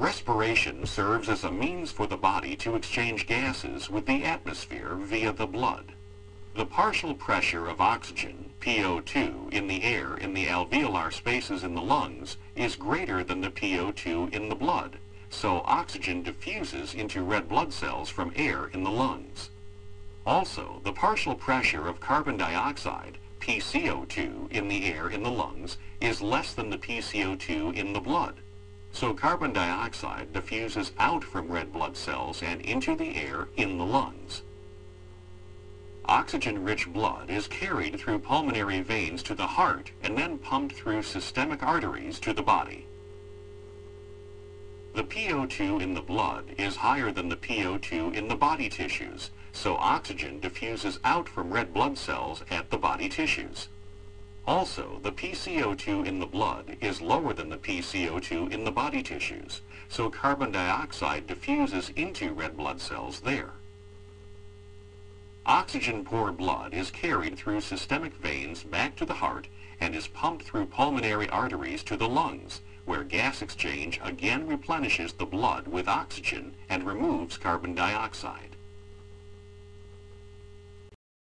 Respiration serves as a means for the body to exchange gases with the atmosphere via the blood. The partial pressure of oxygen, PO2, in the air in the alveolar spaces in the lungs is greater than the PO2 in the blood, so oxygen diffuses into red blood cells from air in the lungs. Also, the partial pressure of carbon dioxide, PCO2, in the air in the lungs is less than the PCO2 in the blood. So carbon dioxide diffuses out from red blood cells and into the air in the lungs. Oxygen-rich blood is carried through pulmonary veins to the heart and then pumped through systemic arteries to the body. The PO2 in the blood is higher than the PO2 in the body tissues, so oxygen diffuses out from red blood cells at the body tissues. Also, the PCO2 in the blood is lower than the PCO2 in the body tissues, so carbon dioxide diffuses into red blood cells there. Oxygen-poor blood is carried through systemic veins back to the heart and is pumped through pulmonary arteries to the lungs, where gas exchange again replenishes the blood with oxygen and removes carbon dioxide.